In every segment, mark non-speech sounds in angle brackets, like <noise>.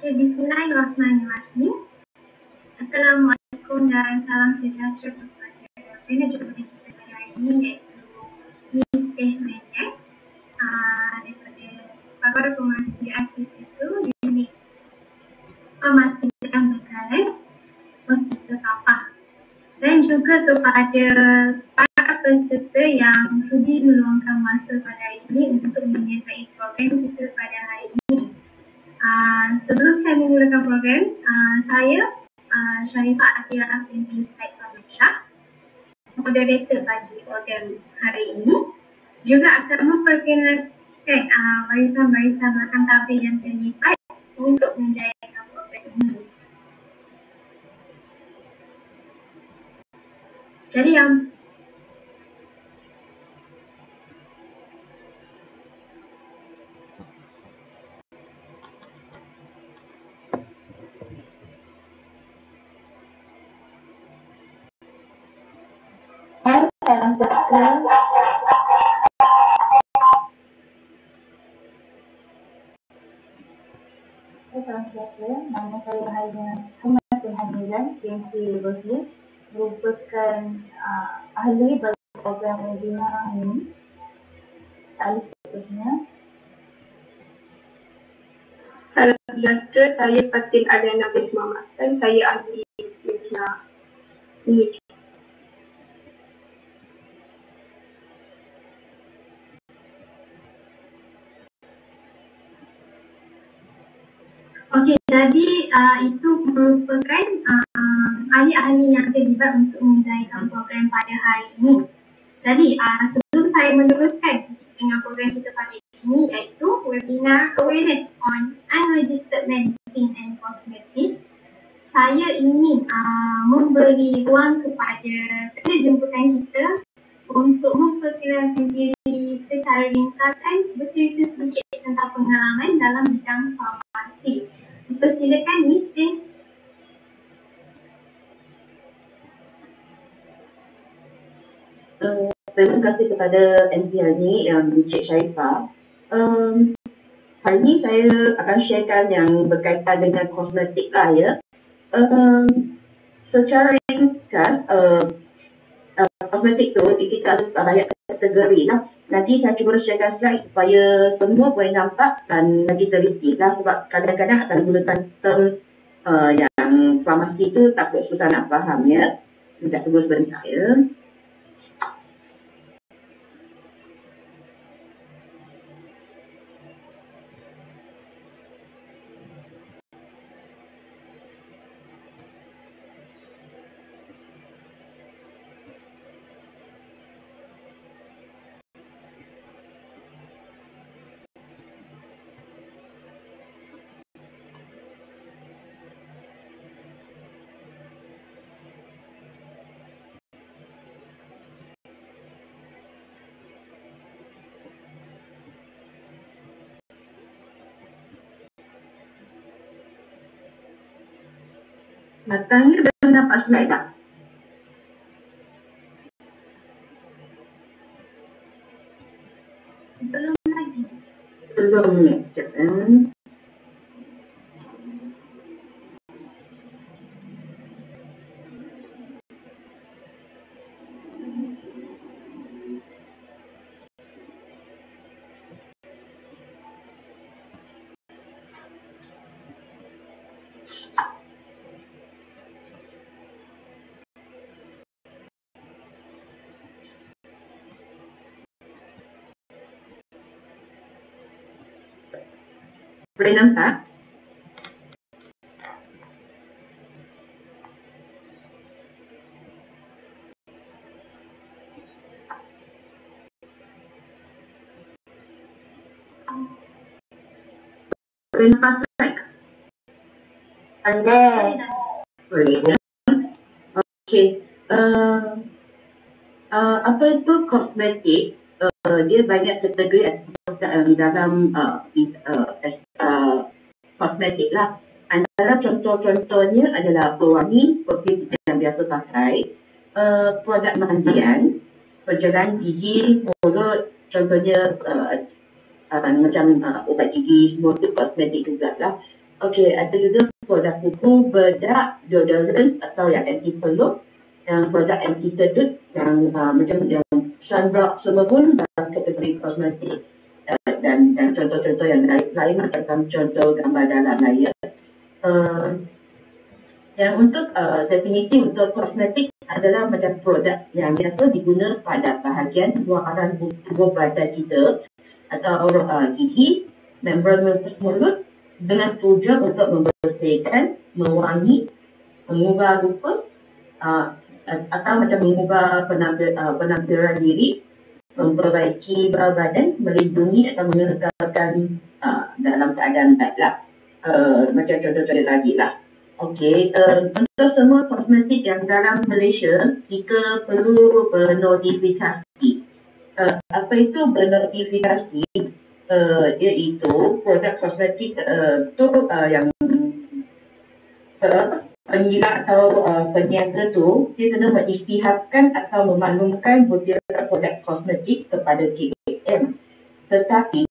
Okay, Bismillahirrahmanirrahim. Assalamualaikum dan salam sejahtera kepada manager pada hari ini iaitu Miss Teh Menek uh, daripada Pagoda Pemasi Artis itu unit Pemasi dan Bekalan Hospital dan juga kepada ahli bagi program webinar ini. Ahli seterusnya. Salam sejahtera, saya Fatin Aliana Bisma Masan, saya ahli webinar ini. Okey, jadi uh, itu merupakan uh, ahli-ahli yang terlibat untuk menjayakan program pada hari ini. Jadi uh, sebelum saya meneruskan dengan program kita pada ini iaitu webinar awareness on unregistered medicine and cosmetics, saya ingin uh, memberi ruang kepada penjemputan kita untuk memperkenalkan diri secara ringkasan bercerita sedikit tentang pengalaman dalam bidang farmasi. Persilakan Miss Uh, terima kasih kepada MC Hani yang Encik Syaifah. Um, hari ini saya akan sharekan yang berkaitan dengan kosmetik lah ya. Um, secara ringkas, uh, uh, kosmetik tu kita ada banyak kategori lah. Nanti saya cuba sharekan slide supaya semua boleh nampak dan lagi teliti lah sebab kadang-kadang akan gunakan term uh, yang farmasi tu takut susah nak faham ya. Sekejap tunggu sebentar ya. Matangnya dah nampak slide tak? Belum lagi. Belum ni. Sekejap eh. Boleh nampak? Boleh nampak slide? Boleh. Boleh ya? Okey. Uh, uh, apa itu kosmetik? Uh, dia banyak kategori uh, dalam uh, uh, kosmetik lah. Antara contoh-contohnya adalah pewangi kita yang biasa pakai, uh, produk mandian, pencegahan gigi, mulut, contohnya uh, uh, macam uh, ubat gigi, semua tu kosmetik juga lah. Okey, ada juga produk kuku, bedak, deodorant atau yang anti peluh, yang produk anti sedut, yang uh, macam yang sunblock semua pun dalam kategori kosmetik. Dan, dan contoh-contoh yang lain, macam contoh gambar dalam layar. Uh, yang untuk uh, definisi untuk kosmetik adalah macam produk yang biasa digunakan pada bahagian luaran tubuh badan kita atau uh, gigi, membran mulut dengan tujuan untuk membersihkan, mewangi, mengubah rupa uh, atau macam mengubah penampilan, uh, penampilan diri, memperbaiki badan, melindungi atau mengekalkan uh, dalam keadaan baiklah. Uh, macam contoh-contoh lagi lah. Okey, uh, untuk semua kosmetik yang dalam Malaysia, kita perlu bernotifikasi. Uh, apa itu bernotifikasi? Uh, iaitu produk kosmetik uh, tu uh, yang uh, penggila atau uh, peniaga tu dia kena mengisytiharkan atau memaklumkan butiran produk kosmetik kepada KKM. Tetapi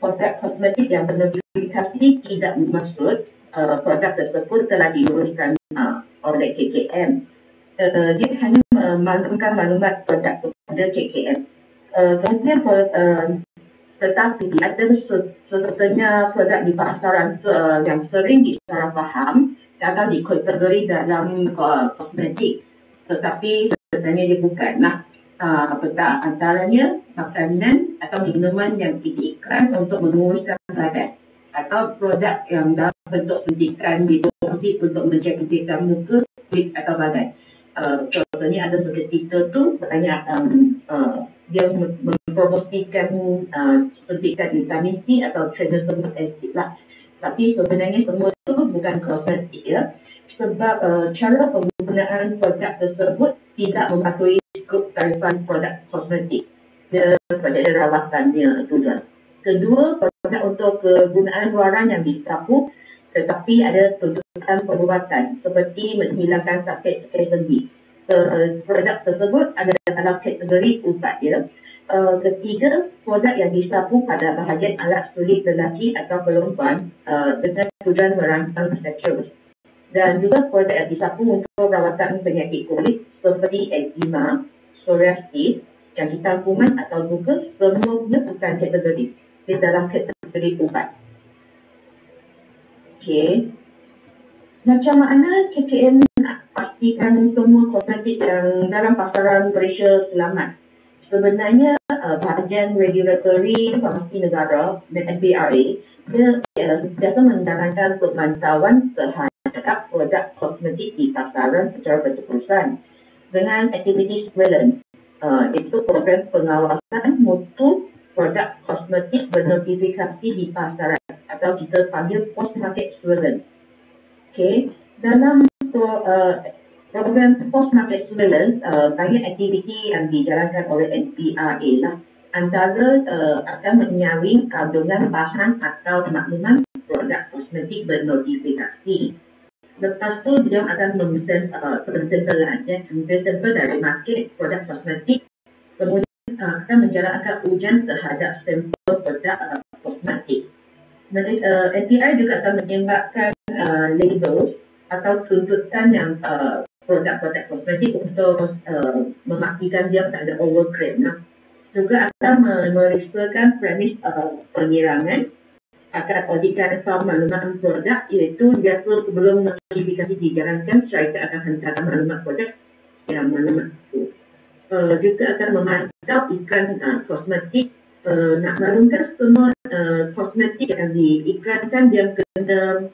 produk kosmetik yang bernotifikasi tidak bermaksud uh, produk tersebut telah diberikan uh, oleh KKM. Uh, dia hanya memaklumkan uh, maklumat produk kepada KKM. Uh, kemudian uh, tetapi ada sesuatunya produk di pasaran uh, yang sering disalah faham atau dikategori dalam uh, kosmetik. Tetapi sebenarnya dia bukan. Nah, uh, betul antaranya makanan atau minuman yang diiklan untuk menguruskan badan atau produk yang dalam bentuk suntikan diproduksi untuk menjaga muka, kulit atau badan. Uh, contohnya ada seperti kita tu banyak um, uh, dia mempromosikan uh, suntikan vitamin C atau tranexamic acid lah. Tapi sebenarnya semua itu bukan kosmetik ya. Sebab uh, cara penggunaan produk tersebut tidak mematuhi skop tarifan produk kosmetik. Dia pada rawatannya itu dah. Kedua, produk untuk kegunaan luaran yang disapu tetapi ada tuntutan perubatan seperti menghilangkan sakit sekali sendi. Produk tersebut ada dalam kategori ubat ya. Uh, ketiga, produk yang disapu pada bahagian alat sulit lelaki atau perempuan uh, dengan tujuan merangsang seksual. Dan juga produk yang disapu untuk rawatan penyakit kulit seperti eczema, psoriasis, jangkitan kuman atau luka semua bukan kategori di dalam kategori ubat. Okey. Macam mana KKM pastikan semua kosmetik yang dalam pasaran Malaysia selamat? Sebenarnya uh, bahagian regulatory farmasi negara NPRA dia uh, biasa menjalankan pemantauan terhadap produk kosmetik di pasaran secara berterusan dengan aktiviti surveillance. Uh, itu program pengawasan mutu produk kosmetik bernotifikasi di pasaran atau kita panggil post market surveillance. Okay, dalam uh, program post market surveillance, uh, banyak aktiviti yang dijalankan oleh NPRA lah. Antara uh, akan menyaring kandungan bahan atau makluman produk kosmetik bernotifikasi. Lepas tu dia akan memesan uh, sampel ya, sampel dari market produk kosmetik. Kemudian uh, akan menjalankan ujian terhadap sampel produk uh, kosmetik. Uh, NPRA juga akan menembakkan uh, label atau tuntutan yang uh, produk-produk kosmetik untuk uh, memastikan dia tak ada overclaim. Nah. Juga akan memeriksakan premis uh, pengirangan akan auditkan asal maklumat produk iaitu biasa sebelum notifikasi dijalankan syarikat akan hantarkan maklumat produk yang maklumat itu. Uh, juga akan memantau iklan uh, kosmetik uh, nak maklumkan semua uh, kosmetik yang diiklankan dia kena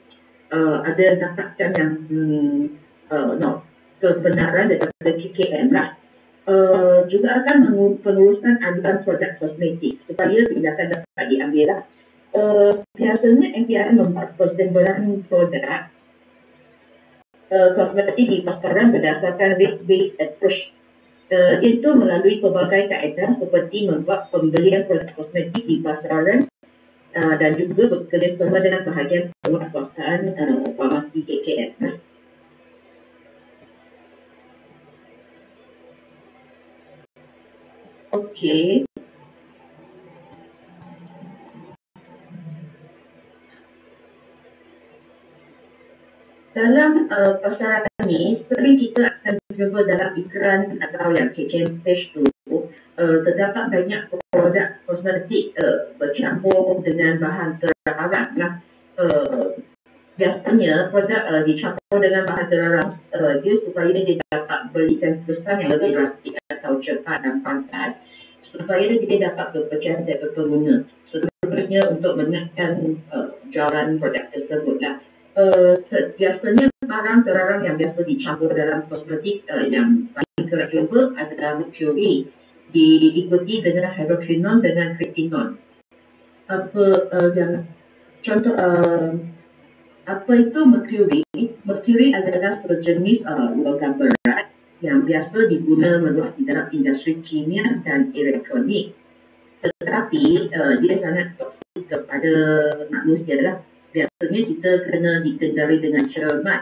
uh, ada dapatkan yang hmm, uh, no, kebenaran daripada KKM lah. Uh, juga akan pengurusan aduan produk kosmetik supaya tindakan dapat diambil lah. Uh, biasanya NPR membuat persembahan produk uh, kosmetik di pasaran berdasarkan risk-based approach. Uh, itu melalui pelbagai kaedah seperti membuat pembelian produk kosmetik di pasaran uh, dan juga bekerjasama dengan bahagian penguasaan uh, farmasi KKM. Okey. dalam uh, pasaran ini, sering kita akan jumpa dalam iklan atau yang KKM page tu, uh, terdapat banyak produk kosmetik uh, bercampur dengan bahan terlarang. Nah, uh, biasanya produk uh, dicampur dengan bahan terlarang uh, dia supaya dia dapat berikan kesan yang lebih rapi atau cepat dan pantas supaya dia dapat berpercaya dari pengguna. Sebenarnya untuk menaikkan uh, jualan produk tersebut lah. Uh, biasanya barang terlarang yang biasa dicampur dalam kosmetik uh, yang paling kerap jumpa adalah mercury diikuti dengan hydroquinone dengan cretinone. Apa uh, yang contoh uh, apa itu mercury? Mercury adalah sejenis uh, logam berat yang biasa digunakan di dalam industri kimia dan elektronik. Tetapi uh, dia sangat toksik kepada manusia lah biasanya kita kena dikendari dengan cermat.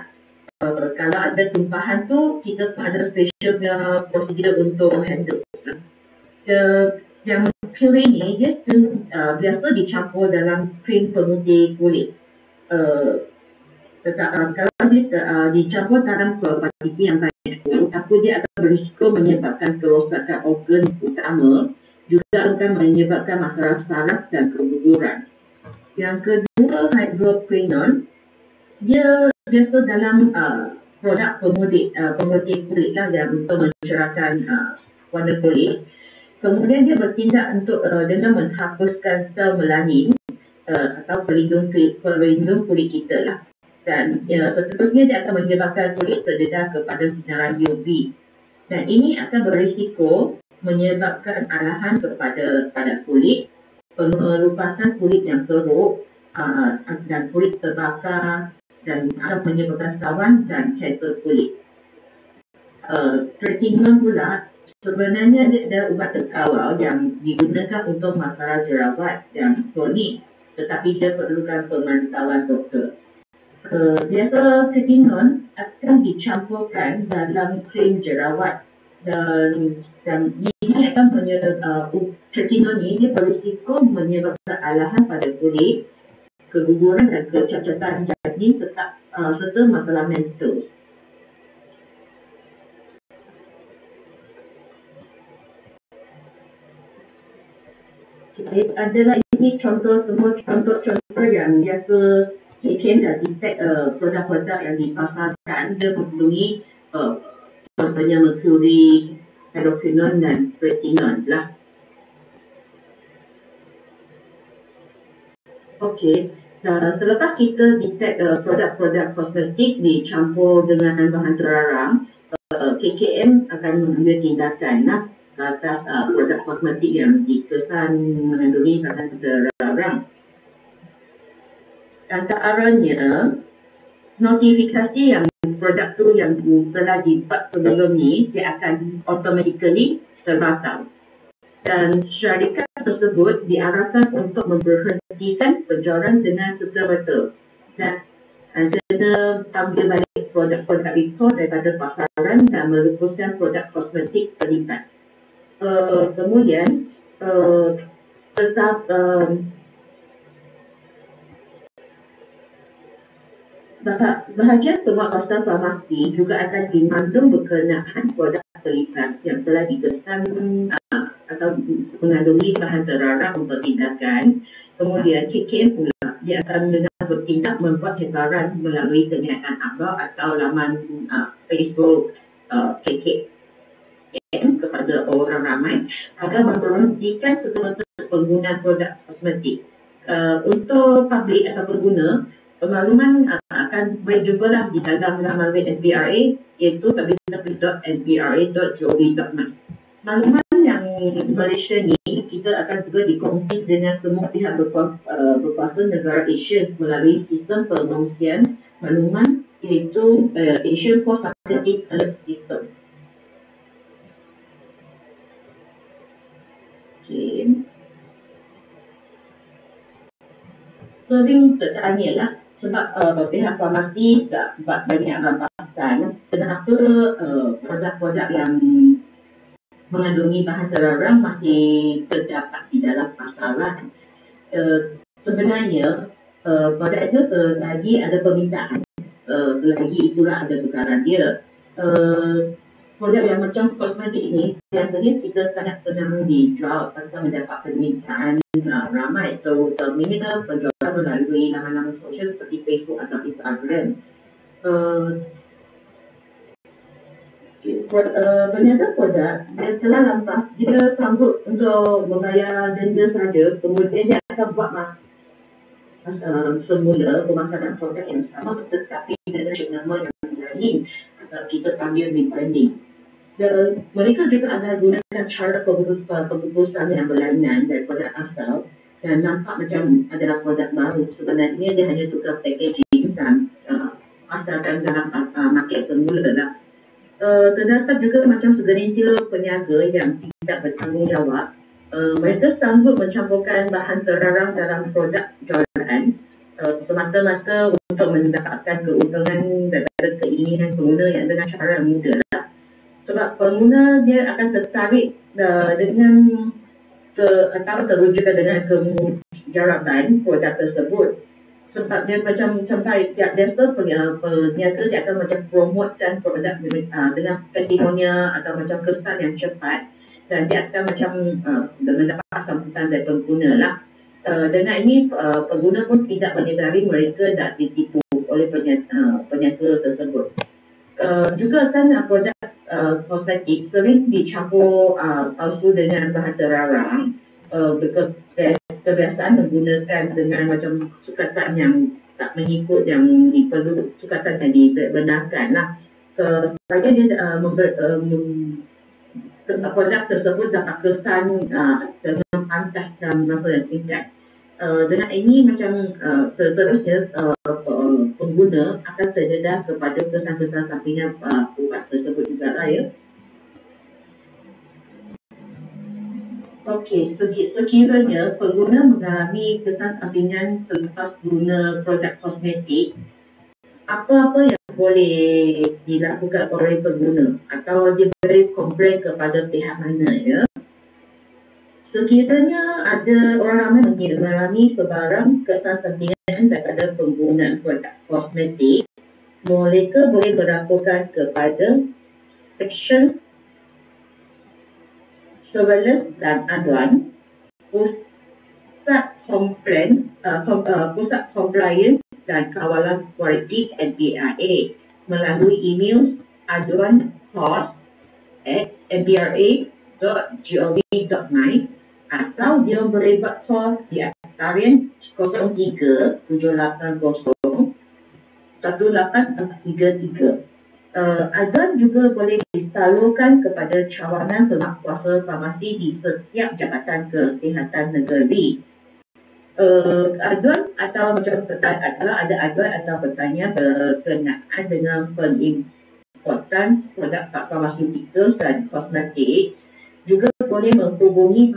Uh, kalau ada tumpahan tu, kita ada special uh, prosedur untuk handle. Uh, yang puree ni, dia uh, biasa dicampur dalam krim pemutih kulit. Uh, tetap, uh, kalau dia uh, dicampur dalam kuantiti yang banyak tapi dia akan berisiko menyebabkan kerosakan organ utama, juga akan menyebabkan masalah saraf dan keguguran. Yang kedua, hydroquinone, dia biasa dalam uh, produk pemutih, uh, pemutih kulit lah yang untuk mencerahkan uh, warna kulit. Kemudian dia bertindak untuk uh, dengan menghapuskan sel melanin uh, atau pelindung, pelindung kulit kita lah. Dan ya, seterusnya dia akan menyebabkan kulit terdedah kepada sinaran UV. Dan ini akan berisiko menyebabkan arahan kepada pada kulit pemelupasan kulit yang teruk uh, dan kulit terbakar dan akan menyebabkan sawan dan kanser kulit. Uh, treatment pula sebenarnya dia ada ubat terkawal yang digunakan untuk masalah jerawat dan kronik tetapi dia perlukan pemantauan doktor. Biasa treatment akan dicampurkan dalam krim jerawat dan dan ini akan menyebabkan uh, ini berisiko menyebabkan alahan pada kulit, keguguran dan kecacatan jadi tetap uh, serta masalah mental. adalah ini contoh semua contoh-contoh yang biasa KKM dah detect uh, produk-produk yang dipasarkan dia memenuhi uh, contohnya mercury, hydroquinone dan retinol lah. Okey, uh, selepas kita detect uh, produk-produk kosmetik dicampur dengan bahan terlarang, uh, KKM akan mengambil tindakan lah atas uh, produk kosmetik yang dikesan mengandungi bahan terlarang. Antaranya, notifikasi yang produk tu yang telah dibuat sebelum ni dia akan automatically terbatal dan syarikat tersebut diarahkan untuk memberhentikan penjualan dengan serta-merta dan kena ambil balik produk-produk itu daripada pasaran dan melupuskan produk kosmetik terlibat. Uh, kemudian, uh, tetap um, Bahagian semua kawasan farmasi juga akan dimandung berkenaan produk terlibat yang telah dikesan uh, atau mengandungi bahan terlarang untuk tindakan. Kemudian KKM pula dia akan dengan bertindak membuat sebaran melalui kenyataan akhbar atau laman uh, Facebook uh, KKM kepada orang ramai agar memberhentikan sesuatu pengguna produk kosmetik. Uh, untuk publik atau pengguna, Pengalaman uh, akan berjumpa lah di dalam laman web NPRA iaitu www.npra.gov.my Maklumat yang Malaysia ni kita akan juga dikongsi dengan semua pihak berkuasa, uh, berkuasa negara Asia melalui sistem pengungsian maklumat iaitu uh, Asian Post Strategic Alert System. Okay. Sering tertanya lah sebab uh, pihak farmasi tak buat banyak rampasan kenapa uh, produk-produk yang mengandungi bahan terlarang masih terdapat di dalam pasaran. Uh, sebenarnya uh, produk itu selagi ada permintaan uh, lagi itulah ada perkara dia. Uh, produk yang macam kosmetik ni biasanya kita sangat senang dijual pasal mendapat permintaan uh, ramai terutamanya penjualan melalui nama-nama sosial seperti Facebook atau Instagram. Uh, uh, berniaga produk dia telah lantas dia sanggup untuk membayar denda saja kemudian dia akan buat mas uh, semula pemasaran produk yang sama tetapi dengan nama yang lain kita panggil rebranding. Mereka juga ada gunakan cara pembukuan yang berlainan daripada asal dan nampak macam adalah produk baru. Sebenarnya dia hanya tukar packaging dan uh, asalkan dalam uh, market semula lah. Uh, terdapat juga macam segelintir peniaga yang tidak bertanggungjawab. Uh, mereka sanggup mencampurkan bahan terlarang dalam produk jualan uh, semata-mata untuk mendapatkan keuntungan daripada keinginan pengguna yang dengan cara mudah lah. Sebab pengguna dia akan tertarik uh, dengan ke, atau terwujudkan dengan kemujaraban produk tersebut sebab dia macam sampai tiap level peniaga dia akan macam promotekan produk uh, dengan testimonial atau macam kesan yang cepat dan dia akan macam uh, mendapat sambutan dari pengguna lah. Uh, dengan ini uh, pengguna pun tidak menyedari mereka tak ditipu oleh peniaga, uh, peniaga tersebut. Uh, juga kan produk uh, kosmetik sering dicampur uh, palsu dengan bahan terlarang uh, kebiasaan menggunakan dengan macam sukatan yang tak mengikut yang diperlu sukatan yang dibenarkan lah. Supaya dia uh, member, uh, mem, produk tersebut dapat kesan uh, dengan pantas dan masa yang singkat. Uh, dengan ini macam uh, seterusnya uh, pengguna akan terdedah kepada kesan-kesan sampingan uh, ubat tersebut juga lah ya. Okey, sekiranya pengguna mengalami kesan sampingan selepas guna produk kosmetik, apa-apa yang boleh dilakukan oleh pengguna atau dia boleh komplain kepada pihak mana ya. Sekiranya ada orang ramai mengalami sebarang kesan sampingan daripada penggunaan produk kosmetik, mereka boleh melaporkan kepada Section surveillance dan aduan, pusat komplain, uh, kom, uh, pusat compliance dan kawalan kualiti NBRA melalui email aduan pos at nbra.gov.my atau dia boleh buat call di tarian 03 780 1833 uh, azan juga boleh disalurkan kepada cawangan penguasa farmasi di setiap jabatan kesihatan negeri. Uh, aduan atau macam adalah ada aduan atau pertanyaan berkenaan dengan penimportan produk farmasikal dan kosmetik juga boleh menghubungi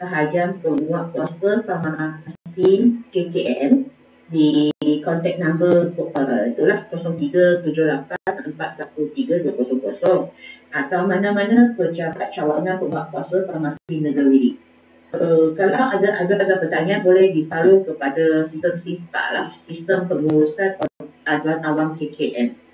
sahaja penguat kuasa farmasi KKN di kontak number uh, itulah 0378413200 atau mana-mana pejabat cawangan pembuat kuasa farmasi negeri. Uh, kalau ada ada ada pertanyaan boleh ditaruh kepada sistem SIPA lah, sistem pengurusan aduan awam KKN.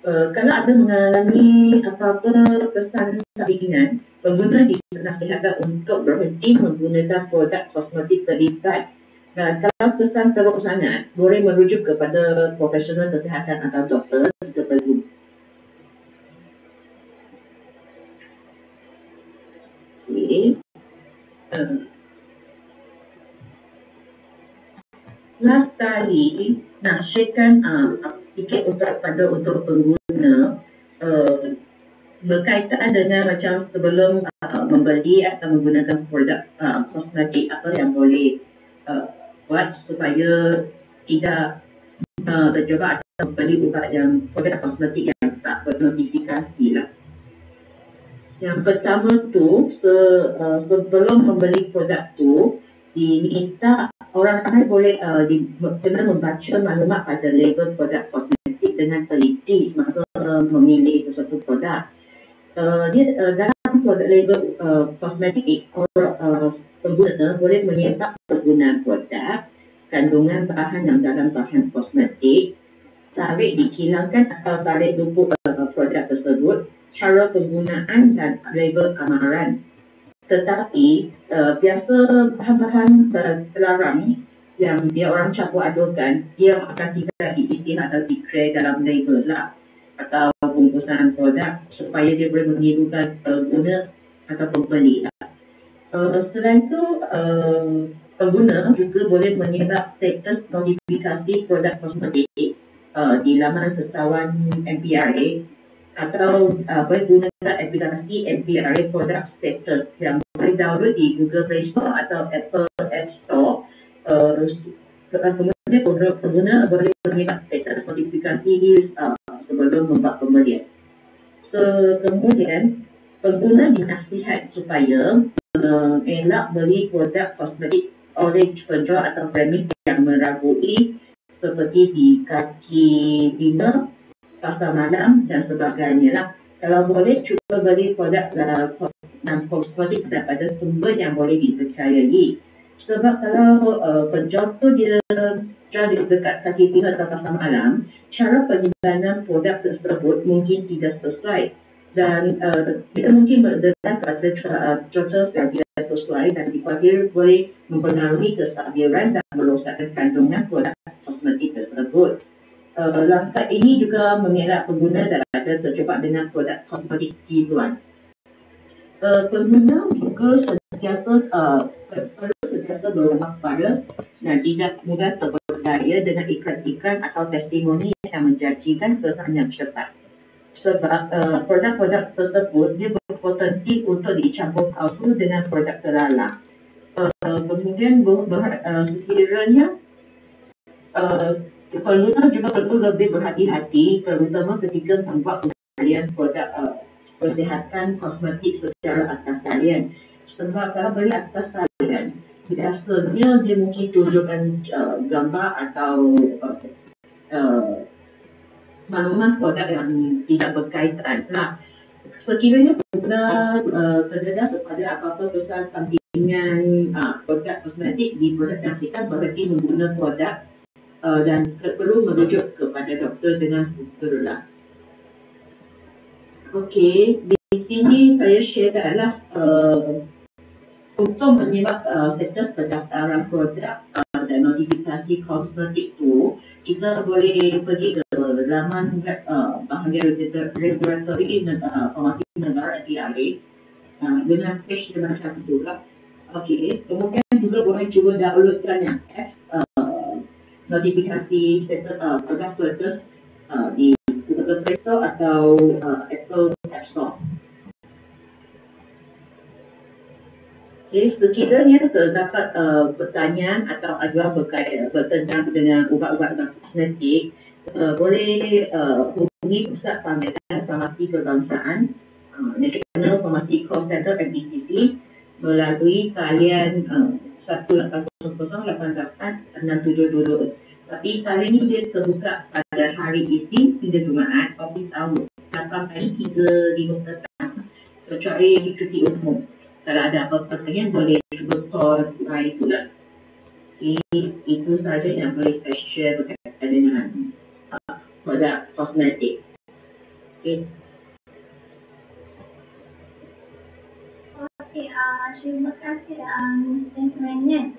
Uh, kalau ada mengalami apa-apa kesan sampingan, pengguna dinasihatkan untuk berhenti menggunakan produk kosmetik terlibat Nah, kalau kesan teruk sangat, boleh merujuk kepada profesional kesihatan atau doktor jika perlu. Okay. Uh. Last kali, nak sharekan uh, sikit untuk pada untuk pengguna uh, berkaitan dengan macam sebelum uh, membeli atau menggunakan produk uh, kosmetik apa yang boleh uh, buat supaya tidak uh, terjebak atau beli ubat yang produk kosmetik yang tak bernotifikasi lah. Yang pertama tu, se, uh, sebelum membeli produk tu, diminta orang ramai boleh uh, di, kena membaca maklumat pada label produk kosmetik dengan teliti semasa uh, memilih sesuatu produk. Uh, dia uh, dalam produk label uh, kosmetik, uh, pengguna boleh menyebab penggunaan produk, kandungan bahan yang dalam bahan kosmetik, tarikh dikilangkan atau tarikh luput uh, produk tersebut, cara penggunaan dan label amaran. Tetapi uh, biasa bahan-bahan terlarang yang dia orang campur adukkan, dia akan tidak diistilah atau declare dalam label lah atau bungkusan produk supaya dia boleh menghidupkan pengguna atau pembeli lah. Uh, selain itu, uh, pengguna juga boleh menyebar status notifikasi produk kosmetik uh, di laman sesawan MPRA atau uh, boleh gunakan aplikasi MPRA Product Status yang boleh download di Google Play Store atau Apple App Store. Uh, kemudian pengguna, pengguna boleh mengikat status notifikasi uh, sebelum membuat pembelian. So, kemudian pengguna dinasihat supaya uh, elak beli produk kosmetik oleh penjual atau premis yang meragui seperti di kaki bina pasar malam dan sebagainya lah. Kalau boleh, cuba beli produk dan kosmetik daripada sumber yang boleh dipercayai. Sebab kalau uh, penjual tu dia jual di dekat kaki tinggal atau pasar malam, cara penyimpanan produk tersebut mungkin tidak sesuai dan uh, kita mungkin berdasarkan pada uh, cuaca yang tidak sesuai dan dikhawatir boleh mempengaruhi kestabilan dan merosakkan kandungan produk kosmetik tersebut. Uh, langkah ini juga mengelak pengguna daripada terjebak dengan produk kosmetik tiruan. Uh, pengguna juga sentiasa uh, perlu sentiasa berwaspada dan tidak mudah terperdaya dengan iklan-iklan atau testimoni yang menjanjikan kesan yang cepat. Sebab uh, produk-produk tersebut dia berpotensi untuk dicampur palsu dengan produk terlarang. Uh, kemudian ber, uh, sekiranya uh, pengguna juga perlu lebih berhati-hati terutama ketika membuat pembelian produk uh, kesihatan kosmetik secara atas talian. Sebab kalau beli atas talian, biasanya dia mungkin tunjukkan uh, gambar atau uh, uh, maklumat produk yang tidak berkaitan. Nah, sekiranya pengguna terdedah kepada apa-apa pesan sampingan uh, produk kosmetik di produk yang kita menggunakan produk uh, dan perlu merujuk kepada doktor dengan segera. Okey, di sini saya share adalah uh, untuk menyimak uh, status pendaftaran produk uh, dan notifikasi kosmetik itu, kita boleh pergi ke laman uh, bahagian regulatory uh, formasi negara NTRA uh, dengan page macam itu lah. Okey, kemudian juga boleh cuba downloadkan yang app notifikasi status uh, uh, di Google Play Store atau uh, Apple App Store. Jadi sekiranya terdapat uh, pertanyaan atau aduan berkait bertentang dengan ubat-ubat kosmetik, uh, boleh uh, hubungi Pusat Pameran Farmasi Kebangsaan, uh, National Pharmacy Call Center MPCC melalui talian uh, 1-800-88-6722. Tapi kali ini dia terbuka pada hari Isnin hingga Jumaat, ofis tahun 8 pagi hingga 5 petang. Kecuali di cuti umum. Kalau ada apa pertanyaan boleh cuba call hari itu lah. itu saja yang boleh saya share berkaitan dengan uh, produk kosmetik. Okay. Okey, uh, terima kasih um, gentleman.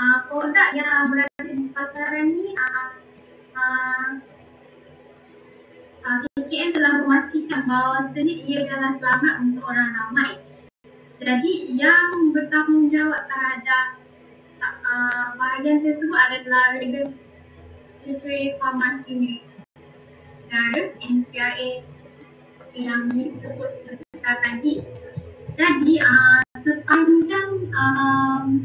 uh, produk yang berada di pasaran ni uh, uh, uh, KKM telah memastikan bahawa seni ia adalah selamat untuk orang ramai. Jadi yang bertanggungjawab terhadap uh, bahagian tersebut adalah regulatory farmasi negara NPRA yang disebut sebentar tadi. Jadi uh, sepanjang um,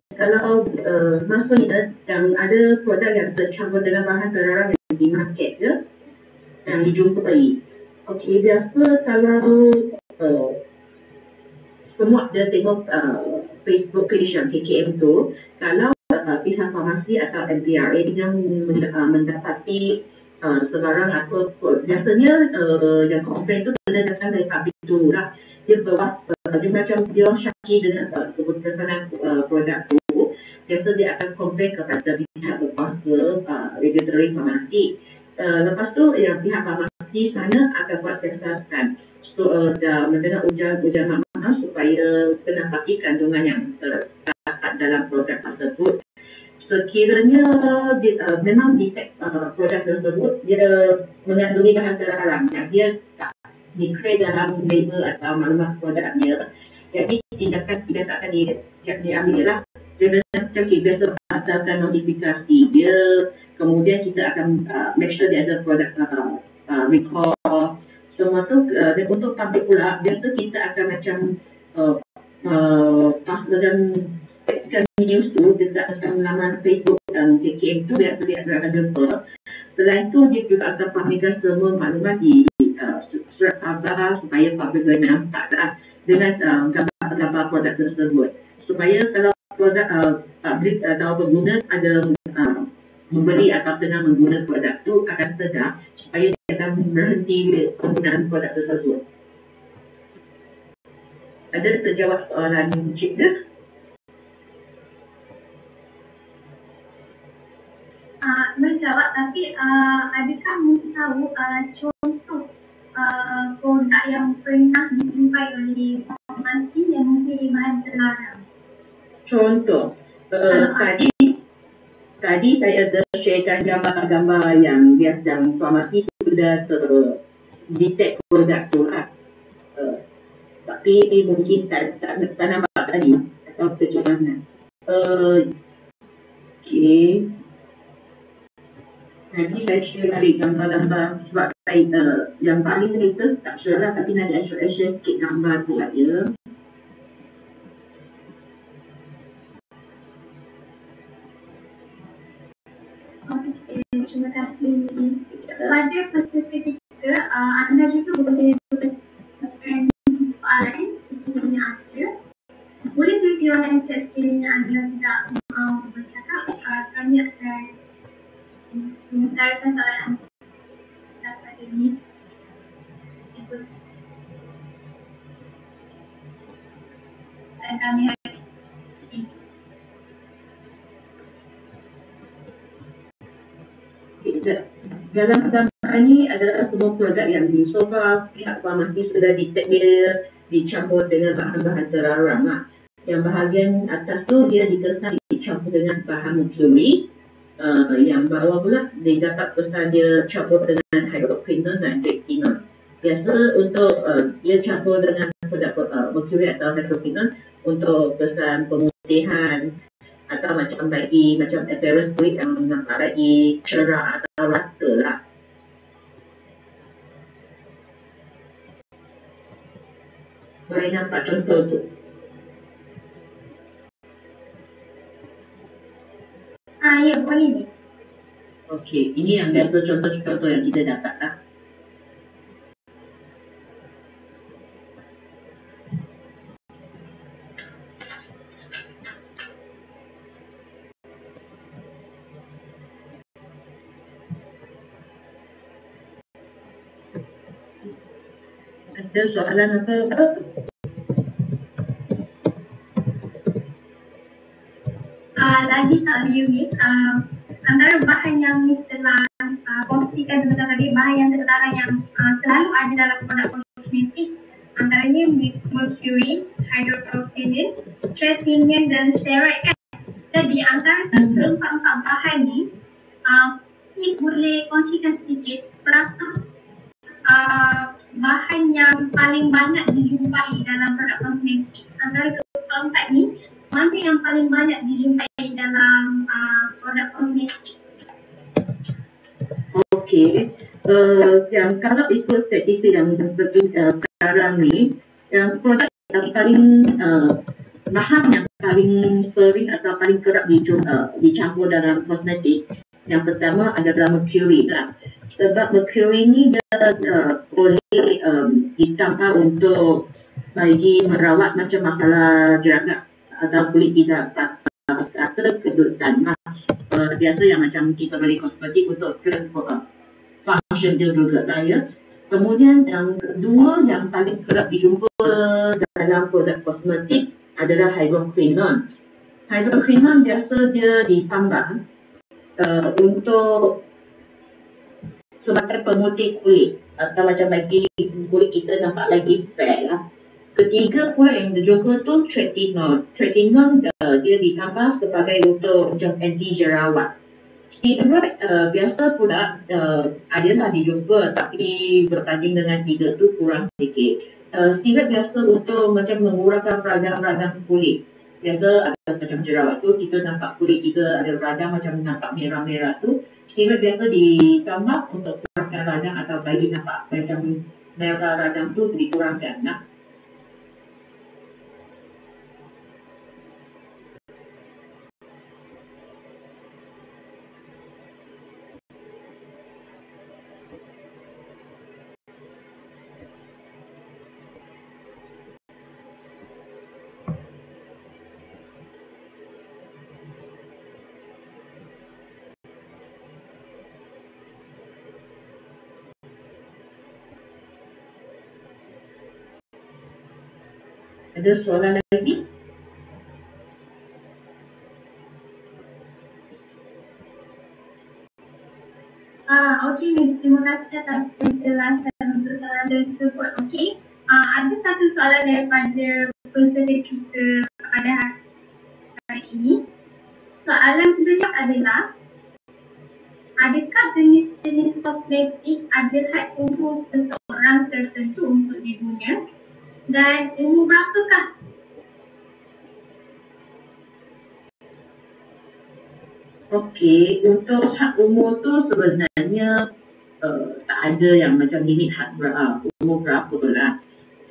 kalau uh, maksudnya yang ada produk yang tercampur dengan bahan terlarang di market ke, yang dijumpai. Okey, biasa kalau uh, semua dia tengok uh, Facebook page yang KKM tu, kalau uh, pihak farmasi atau MPRA yang mendapati uh, sebarang atau biasanya uh, yang komplain tu kena datang dari pabrik tu lah dia bawa uh, dia macam dia syaki dengan uh, keputusan uh, produk tu biasa dia akan komplain kepada pihak berkuasa uh, regulatory farmasi uh, lepas tu yang pihak farmasi sana akan buat siasatan so uh, dah mendengar ujian-ujian maaf supaya kena pasti kandungan yang terdapat dalam produk tersebut sekiranya dia, uh, memang detect uh, produk tersebut dia mengandungi bahan terlarang yang dia tak declare dalam label atau maklumat produknya. Jadi tindakan tidak akan di, diambil lah. Dia macam kita biasa asalkan notifikasi dia, kemudian kita akan uh, make sure dia ada produk uh, uh, recall. Semua tu uh, untuk public pula, biasa kita akan macam uh, uh, dalam kan news tu dekat dalam laman Facebook dan KKM tu biasa dia akan jumpa. Selain tu dia juga akan pamerkan semua maklumat di uh, surat khabar supaya public boleh nampak lah dengan uh, gambar-gambar produk tersebut. Supaya kalau produk uh, public atau pengguna ada uh, membeli atau tengah menggunakan produk tu akan sedar supaya dia akan berhenti penggunaan produk tersebut. Ada terjawab soalan Cik Dah? Uh, menjawab tapi uh, adakah mungkin tahu uh, contoh uh, produk yang pernah dijumpai oleh farmasi yang mempunyai bahan terlarang. Contoh, uh, tadi tadi saya ada sharekan gambar-gambar yang biasa yang farmasi sudah ter detect produk tu lah. Uh, tapi mungkin tak, tak, tak nampak tadi atau mana. Uh, okay. Nanti saya share balik gambar-gambar sebab saya uh, yang paling latest tak sure lah tapi nanti saya share sikit gambar tu lah ya. Terima kasih. Pada peserta kita, uh, anda juga boleh berikan soalan sekiranya ada. Boleh beri soalan sekiranya anda tidak mahu bercakap. Uh, kami akan mengutarakan soalan ini adalah semua produk yang di sofa pihak farmasi sudah dia dicampur dengan bahan-bahan terlarang lah. Yang bahagian atas tu dia dikesan dicampur dengan bahan mercury. Uh, yang bawah pula dia dapat pesan dia campur dengan hydroquinone dan retinol. Biasa untuk uh, dia campur dengan produk uh, mercury atau hydroquinone untuk pesan pemutihan atau macam bagi macam appearance kulit yang nampak lagi cerah atau rata lah. Boleh nampak contoh tu. Ah, ya, boleh ni. Okey, ini yang biasa contoh-contoh yang kita dapat lah. Ada soalan apa? Uh, lagi tak Yumi, uh, antara bahan yang telah uh, kongsikan sebentar tadi, bahan yang terlarang yang uh, selalu ada dalam produk kosmetik, antaranya mercury, hydroquinone, tretinoin dan steroid kan. Jadi antara keempat-empat bahan ni, uh, Miss boleh kongsikan sedikit berapa uh, bahan yang paling banyak dijumpai dalam produk kosmetik. Antara keempat ni, mana yang paling banyak dijumpai dalam uh, produk kosmetik? Okey, uh, yang kalau ikut statistik yang seperti uh, sekarang ni, yang produk yang paling uh, bahan yang paling sering atau paling kerap dijum, uh, dicampur dalam kosmetik, yang pertama adalah mercury lah. Sebab mercury ni dia uh, boleh um, ditambah untuk bagi merawat macam masalah jerawat atau kulit tidak atau kedudukan. Uh, biasa yang macam kita beli kosmetik untuk uh, function dia juga lah ya. Kemudian yang kedua yang paling kerap dijumpa dalam produk kosmetik adalah hydroquinone. Hydroquinone biasa dia ditambah uh, untuk sebagai pemutih kulit atau macam bagi kulit kita nampak lagi fair lah. Ketiga pula yang dijumpa tu tretinoin. Tretinoin uh, dia ditambah sebagai untuk macam anti jerawat. Steroid uh, biasa pula uh, adalah dijumpa tapi berbanding dengan tiga tu kurang sikit. Uh, steroid biasa untuk macam mengurangkan radang-radang kulit. Biasa ada macam jerawat tu kita nampak kulit kita ada radang macam nampak merah-merah tu. Steroid biasa ditambah untuk kurangkan radang atau bagi nampak macam merah radang tu dikurangkan. Nah. Ada soalan lagi? Ah, okey, terima kasih atas penjelasan untuk soalan tersebut. Okey, ah, ada satu soalan daripada peserta kita pada hari ini. Soalan kedua adalah, adakah jenis-jenis kosmetik ada had umur seseorang tertentu untuk diguna dan umur berapakah Okey, untuk hak umur tu sebenarnya uh, tak ada yang macam limit hak berapa, umur berapa lah.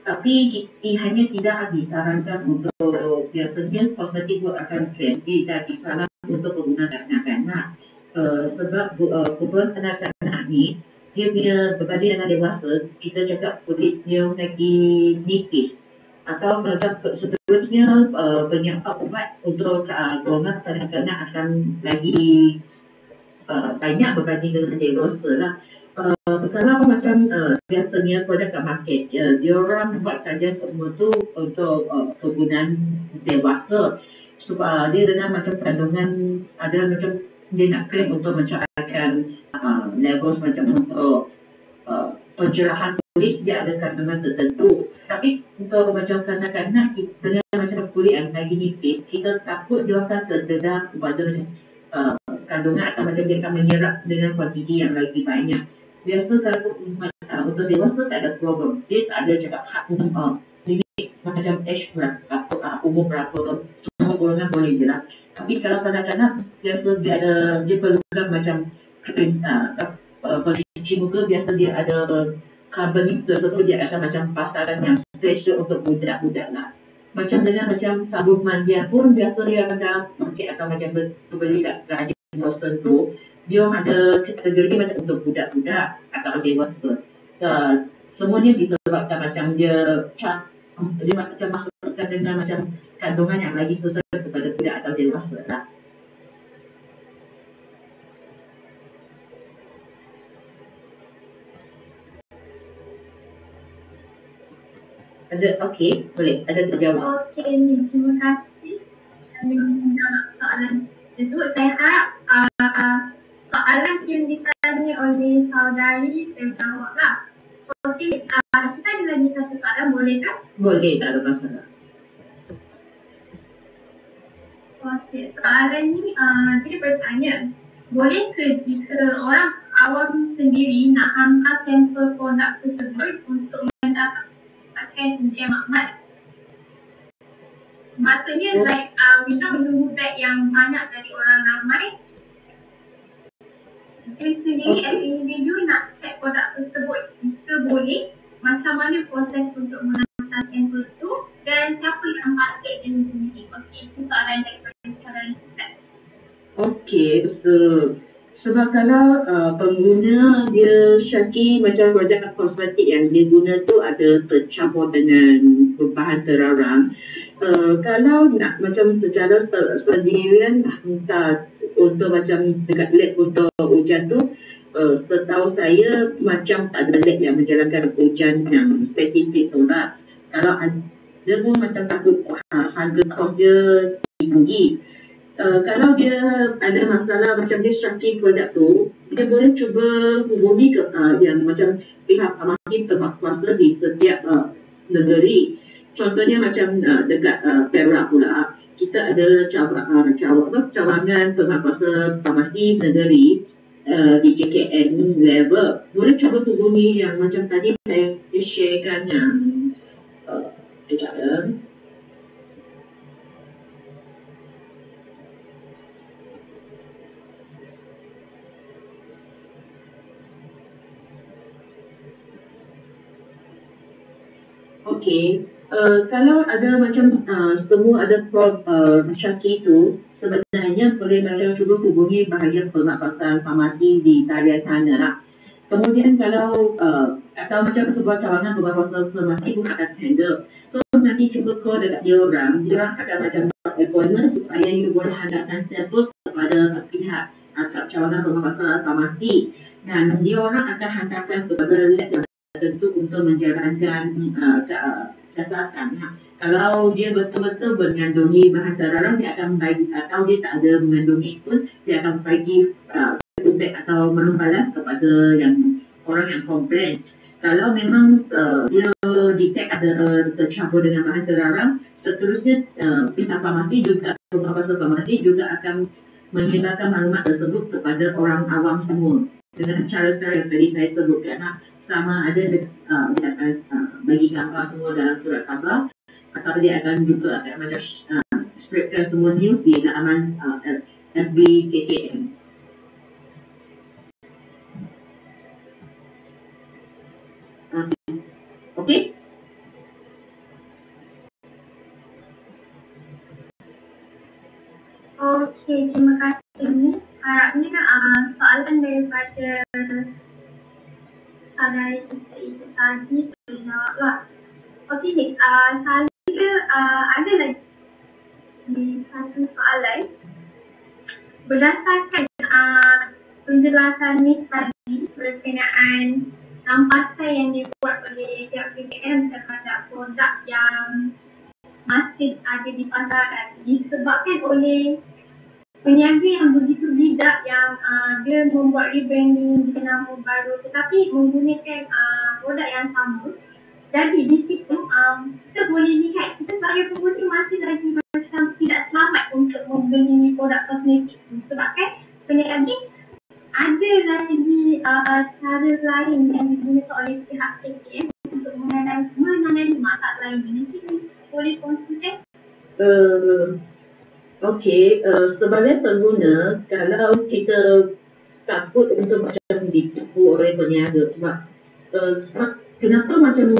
Tapi ini hanya tidak disarankan untuk biasanya kosmetik buat akan trend tidak disarankan untuk pengguna kanak-kanak. Uh, sebab uh, kumpulan kanak-kanak ni dia punya berbanding dengan dewasa, kita cakap kulit dia lagi nipis atau macam seterusnya uh, penyampak ubat untuk uh, golongan kanak-kanak akan lagi uh, banyak berbanding dengan dewasa lah. Uh, kalau macam uh, biasanya produk kat market, uh, dia orang buat saja semua tu untuk uh, penggunaan dewasa. Sebab uh, dia dengan macam kandungan ada macam dia nak claim untuk macam akan uh, level macam untuk uh, pencerahan kulit dia ada kandungan tertentu. Tapi untuk macam kanak-kanak dengan macam kulit yang lagi nipis, kita takut dia akan terdedah kepada uh, kandungan atau macam dia akan menyerap dengan kuantiti yang lagi banyak. Biasa kalau uh, untuk dewasa tak ada problem. Dia tak ada cakap hak uh, limit macam age berapa, uh, umur berapa. Semua golongan boleh je lah. Tapi kalau kanak-kanak, biasa dia ada, dia perlukan macam uh, uh, cuci muka biasa dia ada carbon tertentu dia akan macam pasaran yang special untuk budak-budak lah. Macam dengan macam sabun mandi pun biasa dia dalam market atau macam berbeli kat kerajaan Boston tu dia ada kategori macam untuk budak-budak atau dewasa. Uh, semuanya disebabkan macam dia cap dia macam masukkan dengan macam kandungan yang lagi susah kepada budak atau dewasa lah. Ada, okey, boleh. Ada terjawab. Okey, terima kasih. Kami menjawab soalan tersebut. Saya harap uh, soalan yang ditanya oleh saudari saya jawab lah. Okey, uh, kita ada lagi satu soalan, boleh tak? Boleh, tak ada masalah. Okey, soalan ni uh, dia bertanya, boleh ke jika orang awam sendiri nak hantar sampel produk tersebut untuk mendapat pakai ujian makmat Maksudnya Oh. like uh, don't menunggu bag yang banyak dari orang ramai. Kita sendiri Okay. as individu nak check produk tersebut kita boleh macam mana proses untuk menghantar sampel tu dan siapa yang patut yang sendiri. Okey, itu soalan daripada cara riset. Okey, betul. Sebab kalau uh, pengguna dia syaki macam produk kosmetik yang dia guna tu ada tercampur dengan bahan terlarang. Uh, kalau nak macam secara se- sendirian minta untuk macam dekat lab untuk ujian tu, uh, setahu saya macam tak ada lab yang menjalankan ujian yang spesifik tu lah. Kalau ada pun macam takut uh, harga kos dia tinggi. Uh, kalau dia ada masalah macam dia syaki produk tu, dia boleh cuba hubungi ke uh, yang macam pihak tempat kuasa di setiap uh, negeri. Contohnya macam uh, dekat uh, Perak pula, kita ada cawa, uh, apa, cawangan tempat kuasa farmasi negeri uh, di JKN level. Boleh cuba hubungi yang macam tadi saya sharekan yang uh, sekejap ya. Okey, uh, kalau ada macam uh, semua ada prob uh, syaki tu, sebenarnya boleh macam cuba hubungi bahagian pernafasan farmasi di talian sana lah. Kemudian kalau uh, atau macam sebuah cawangan pernafasan farmasi pun akan handle. So nanti cuba call dekat dia orang, dia orang akan macam buat appointment supaya you boleh hadapkan sampel kepada pihak atau cawangan pernafasan farmasi dan dia orang akan hantarkan kepada lab yang tentu untuk menjalankan uh, catatan. Ha. Kalau dia betul-betul mengandungi bahan terlarang, dia akan bagi atau dia tak ada mengandungi pun, dia akan bagi uh, feedback atau menumbalas kepada yang orang yang komplain. Kalau memang uh, dia detect ada tercampur dengan bahan terlarang, seterusnya uh, pihak farmasi juga beberapa farmasi juga akan menyebarkan maklumat tersebut kepada orang awam semua dengan cara-cara yang tadi saya sebutkan. Sama ada uh, akan uh, bagi gambar semua dalam surat khabar atau dia akan juga akan macam uh, spreadkan semua news di laman uh, FB. Okay? Okey, terima kasih. Harapnya uh, soalan daripada saudara kita itu tadi terjawab lah. Okey ni, uh, saya uh, ada lagi di satu soalan. Berdasarkan uh, penjelasan ni tadi berkenaan rampasan yang dibuat oleh pihak PKM terhadap produk yang masih ada di pasaran disebabkan oleh peniaga yang begitu bijak yang uh, dia membuat rebranding dengan nama baru tetapi menggunakan uh, produk yang sama. Jadi di situ um, kita boleh lihat kita sebagai pengguna masih lagi macam tidak selamat untuk membeli produk kosmetik sebabkan peniaga ada lagi uh, cara lain yang digunakan oleh pihak KKM untuk menangani, menangani masalah ini. Nanti boleh kongsikan Uh, Okey, uh, sebagai pengguna, kalau kita takut untuk macam ditipu oleh peniaga sebab uh, sebab kenapa macam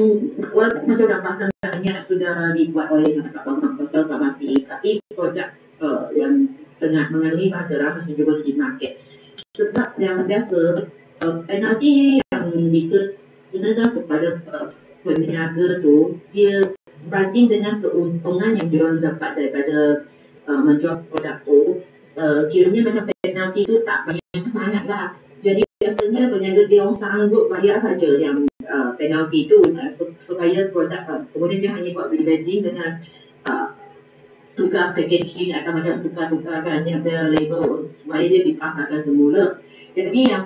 macam rampasan banyak sudah dibuat oleh masyarakat pasal farmasi tapi produk uh, yang tengah bahan terang masih juga di market. Sebab yang biasa uh, penalti yang dikenakan kepada uh, peniaga tu dia banding dengan keuntungan yang diorang dapat daripada uh, menjual produk tu. Uh, kiranya macam penalti tu tak banyak sangat lah. Jadi biasanya peniaga dia orang sanggup bayar saja yang uh, penalti tu. Uh, supaya produk uh, kemudian dia hanya buat rebranding dengan tukar packaging atau macam tukar-tukarkan yang ada label supaya dia dipasarkan semula jadi yang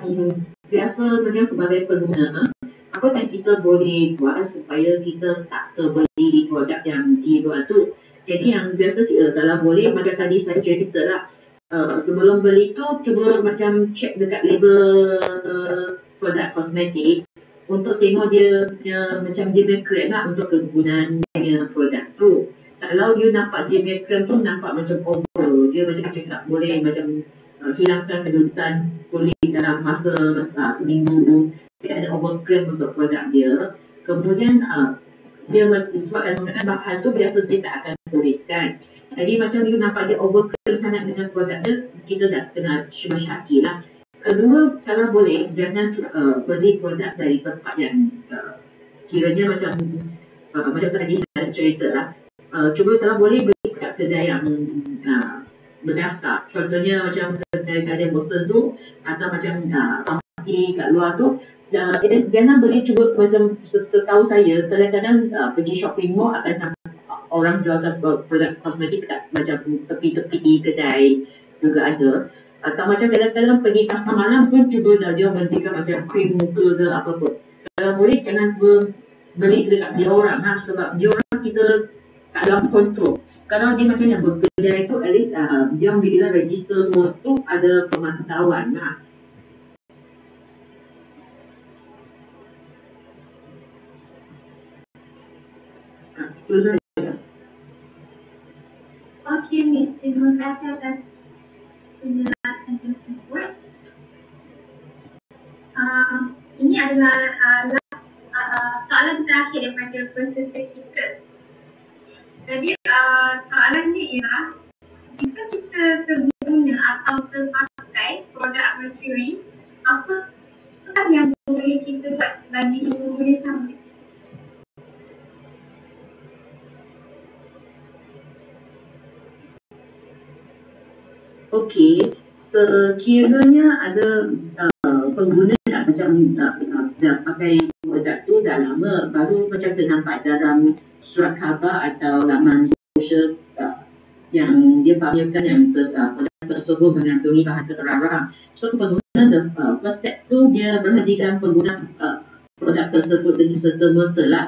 biasa macam sebagai pengguna apa yang kita boleh buat supaya kita tak terbeli produk yang di luar tu. Jadi yang biasa uh, kalau boleh macam tadi saya cerita lah uh, sebelum beli tu cuba macam check dekat label uh, produk kosmetik untuk tengok dia punya macam dia punya lah untuk kegunaan dia produk tu. Kalau you nampak dia punya krem tu nampak macam over, dia macam cakap boleh macam uh, hilangkan kedudukan kulit dalam masa uh, seminggu, dia ada over krem untuk produk dia. Kemudian uh, dia sebab menggunakan bahan tu biasa dia tak akan kulitkan. Jadi macam you nampak dia over krem sangat dengan produk dia, kita dah kena syubah syaki lah. Kedua, kalau boleh, jangan uh, beli produk dari tempat yang uh, kiranya macam uh, macam tadi saya cerita lah. Uh, cuba kalau boleh beli kat kedai yang uh, berdaftar. Contohnya macam kedai-kedai botol tu atau macam uh, kat luar tu. Uh, jangan beli cuba macam setahu saya, kadang-kadang uh, pergi shopping mall akan orang jual produk kosmetik kat macam tepi-tepi kedai juga ada atau macam kadang-kadang pergi pasar malam pun cuba dah dia bentikan macam krim muka ke apa pun. Kalau boleh jangan beli dekat dia orang ha, sebab dia orang kita tak dalam kontrol. Kalau dia macam yang bekerja itu, at least uh, dia bila register semua tu ada pemantauan. Ha. Okay, Miss. Terima kasih atas penjelasan tersebut. Uh, ini adalah uh, soalan terakhir daripada peserta kita. Jadi uh, soalan ni ialah jika kita terguna atau terpakai produk Mercury, apa yang boleh kita buat bagi boleh sama? Okey, sekiranya ada uh, pengguna dah macam uh, dah pakai produk tu dah lama, baru macam ternampak dalam surat khabar atau laman sosial uh, yang dia pamerkan yang ter, uh, tersebut mengandungi bahan terlarang. So pengguna the uh, first step tu dia berhentikan pengguna uh, produk tersebut dengan serta-merta lah.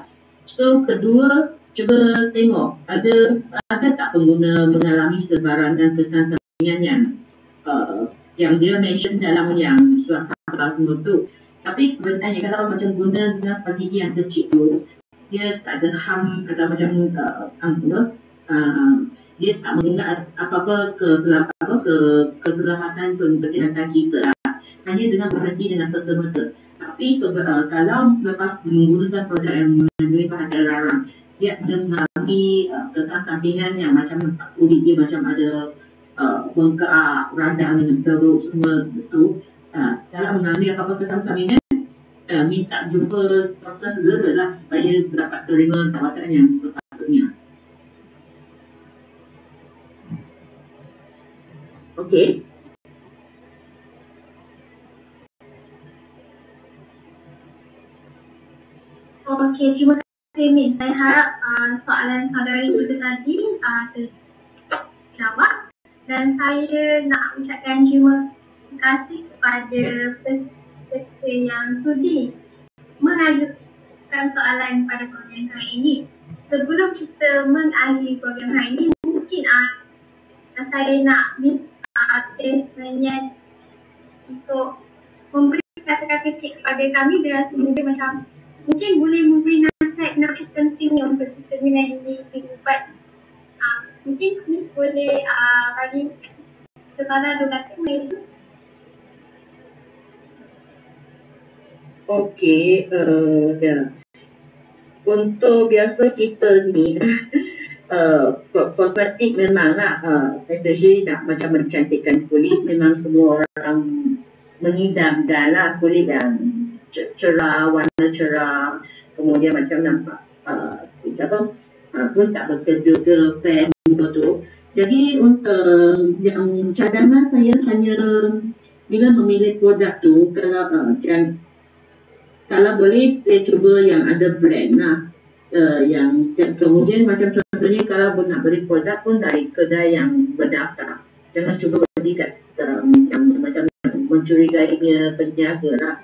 So kedua, cuba tengok ada ada tak pengguna mengalami sebaran dan kesan dengan yang uh, yang dia mention dalam yang surat khabar semua tu. Tapi sebenarnya kalau macam guna dengan pagi yang kecil tu, dia tak ada ham atau macam uh, apa, uh, dia tak mengenal apa-apa ke apa ke keselahatan kesihatan kita lah. Hanya dengan berhenti dengan serta-merta. Tapi uh, kalau lepas menggunakan produk yang mengandungi bahan terlarang, dia mengalami uh, kesan sampingan yang macam kulit dia macam ada Uh, bengkak, radang, teruk semua itu uh, dalam mengalami apa-apa kesan-sampingan uh, minta jumpa doktor segera lah supaya dapat terima rawatan yang sepatutnya. Okey. Okey, terima kasih Miss. Saya harap uh, soalan saudari kita tadi uh, terjawab dan saya nak ucapkan terima kasih kepada peserta yang sudi mengajukan soalan pada program hari ini. Sebelum kita mengakhiri program hari ini, mungkin uh, saya nak minta statementnya untuk memberi kata-kata kecil kepada kami dengan semoga macam mungkin boleh memberi nasihat nasihat pentingnya untuk kita guna ini diubat mungkin Miss boleh uh, bagi sekadar dua kata itu. Okey, uh, ya. Untuk biasa kita ni, <laughs> uh, kosmetik memang lah, uh, especially nak macam mencantikkan kulit, memang semua orang mengidamkan lah kulit yang cerah, warna cerah, kemudian macam nampak uh, apa, uh, pun tak bekerja ke fan betul. Jadi untuk yang cadangan saya hanya bila memilih produk tu kalau uh, kalau boleh saya cuba yang ada brand lah. Uh, yang, kemudian macam contohnya kalau nak beli produk pun dari kedai yang berdaftar. Jangan cuba beli kat um, yang macam mencurigainya penjaga lah.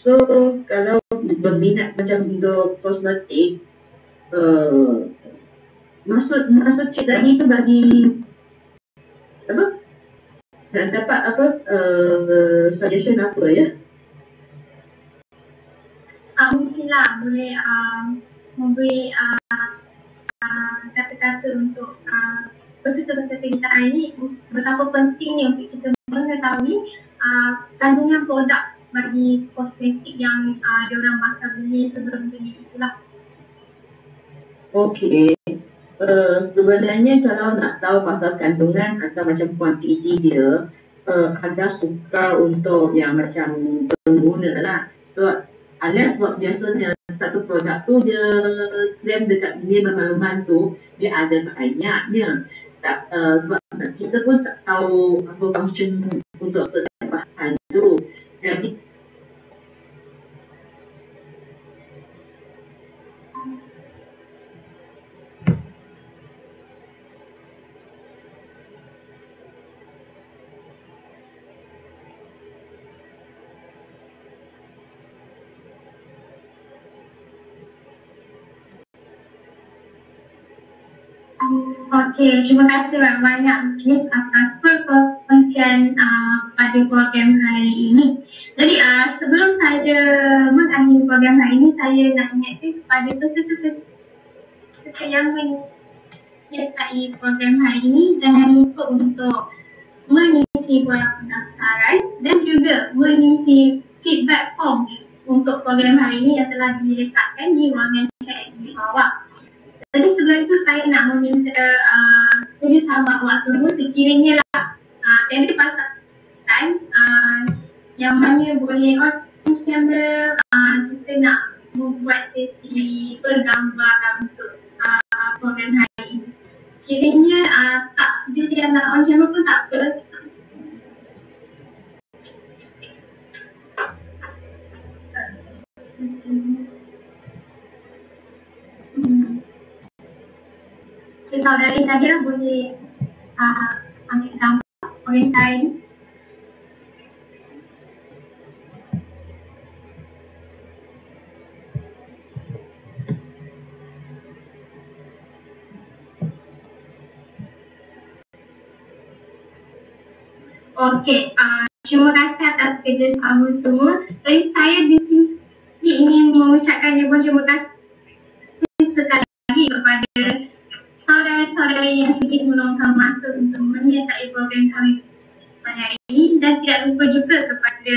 So kalau berminat macam untuk kosmetik, uh, maksud maksud cik tadi tu bagi apa dan dapat apa uh, suggestion apa ya uh, mungkinlah boleh uh, memberi uh, uh, kata kata untuk uh, peserta-peserta kita ini betapa pentingnya untuk kita mengetahui kandungan produk bagi kosmetik yang uh, diorang bakal beli sebelum beli itulah. Okey. Uh, sebenarnya kalau nak tahu pasal kandungan atau macam kuantiti dia, uh, ada suka untuk yang macam pengguna lah. So, alias sebab biasanya satu produk tu dia claim dekat dia makluman tu dia ada banyaknya. Tak, uh, sebab kita pun tak tahu apa function untuk setiap bahan tu. Jadi Okey, terima kasih banyak-banyak Miss atas perkongsian uh, pada program hari ini. Jadi uh, sebelum saya mengakhiri program hari ini, saya nak ingatkan kepada peserta-peserta yang menyertai program hari ini, jangan lupa untuk mengisi bola pendaftaran dan juga mengisi feedback form untuk program hari ini yang telah diletakkan di ruangan chat di bawah. Jadi sebelum itu saya nak meminta uh, kerjasama awak semua sekiranya lah uh, tender pasaran uh, yang mana boleh Okey, uh, terima kasih atas kerjasama semua. Jadi saya di sini ingin mengucapkan terima kasih sekali lagi kepada saudara-saudara yang sedikit meluangkan masa untuk menyertai program kami pada hari ini dan tidak lupa juga kepada